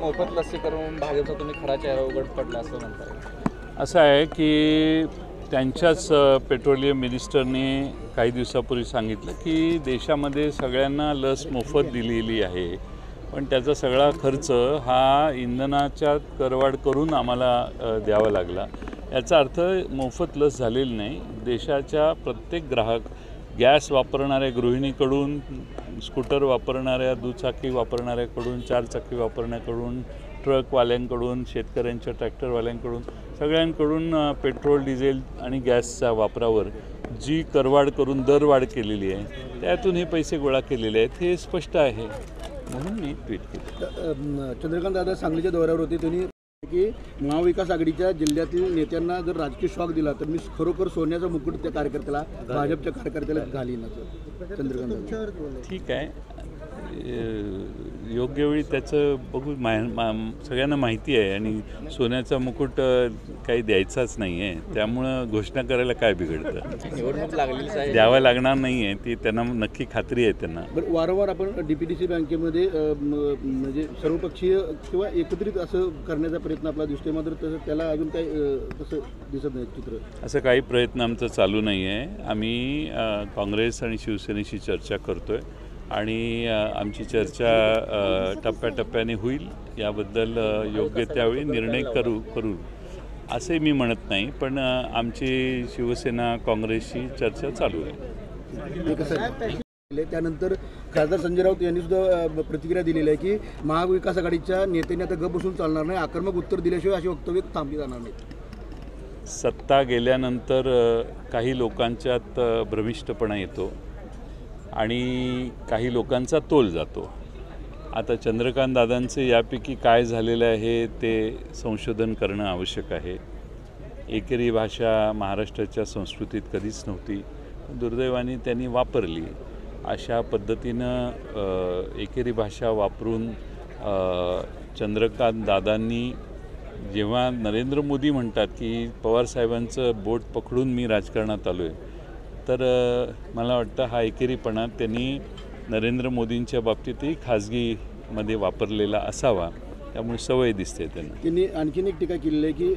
मोफत लसीकरण भाजपचा तुम्ही खरा चेहरा उघड पडला असं म्हणताय. असं आहे की त्यांच्याच पेट्रोलियम मिनिस्टरने काही दिवसापूर्वी सांगितलं की देशामध्ये सगळ्यांना लस मोफत दिलेली आहे. पण त्याचा सगळा खर्च हा इंधनाच्या करवाढ करून आम्हाला द्यावा लागला. याचा अर्थ मोफत लस झालेली नाही. देशाच्या प्रत्येक ग्राहक गॅस वापरणाऱ्या गृहिणीकडून स्कूटर वापरणाऱ्या दुचाकी वापरणाऱ्याकडून चारचाकी वापरण्याकडून ट्रकवाल्यांकडून शेतकऱ्यांच्या ट्रॅक्टरवाल्यांकडून सगळ्यांकडून पेट्रोल डिझेल आणि गॅसच्या वापरावर जी करवाढ करून दरवाढ केलेली आहे त्यातून हे पैसे गोळा केलेले आहेत हे स्पष्ट आहे म्हणून मी ट्विट केलं. चंद्रकांत दादा सांगलीच्या दौऱ्यावर होते त्यांनी की महाविकास आघाडीच्या जिल्ह्यातील नेत्यांना जर राजकीय शॉक दिला तर मी खरोखर सोन्याचा मुकुट त्या कार्यकर्त्याला भाजपच्या कार्यकर्त्याला घालीन चंद्रकांत ठीक आहे. योग्य वेळी त्याचं बघू मा मा सगळ्यांना माहिती आहे आणि सोन्याचा मुकुट काही द्यायचाच नाही आहे त्यामुळं घोषणा करायला काय बिघडतं? निवडणूक आहे. द्यावं लागणार नाही आहे ती त्यांना नक्की खात्री आहे त्यांना. बरं वारंवार आपण डी पी डी सी बँकेमध्ये म्हणजे सर्वपक्षीय किंवा एकत्रित असं करण्याचा प्रयत्न आपला दिसतोय मात्र तसं त्याला अजून काही तसं दिसत नाही चित्र. असं काही प्रयत्न आमचा चालू नाही आहे आम्ही काँग्रेस आणि शिवसेनेशी चर्चा करतो आहे आणि आमची चर्चा टप्प्याटप्प्याने होईल. याबद्दल योग्य त्यावेळी निर्णय करू करू. असे मी म्हणत नाही पण आमची शिवसेना काँग्रेसशी चर्चा चालू आहे. हे? त्यानंतर खासदार संजय राऊत यांनी सुद्धा प्रतिक्रिया दिलेली आहे की महाविकास आघाडीच्या नेत्यांनी आता गप बसून चालणार नाही आक्रमक उत्तर दिल्याशिवाय अशी वक्तव्य थांबली जाणार नाहीत सत्ता गेल्यानंतर काही लोकांच्यात भ्रमिष्टपणा येतो. आणि काही लोकांचा तोल जातो. आता चंद्रकांत दादांचे यापैकी काय झालेलं आहे ते संशोधन करणं आवश्यक आहे. एकेरी भाषा महाराष्ट्राच्या संस्कृतीत कधीच नव्हती. दुर्दैवाने त्यांनी वापरली. अशा पद्धतीनं एकेरी भाषा वापरून चंद्रकांत दादांनी जेव्हा नरेंद्र मोदी म्हणतात की पवारसाहेबांचं बोट पकडून मी राजकारणात आलो आहे तर मला वाटतं हा एकेरीपणा त्यांनी नरेंद्र मोदींच्या बाबतीतही खाजगीमध्ये वापरलेला असावा. त्यामुळे सवय दिसते त्यांना. त्यांनी आणखीन एक टीका केलेली आहे की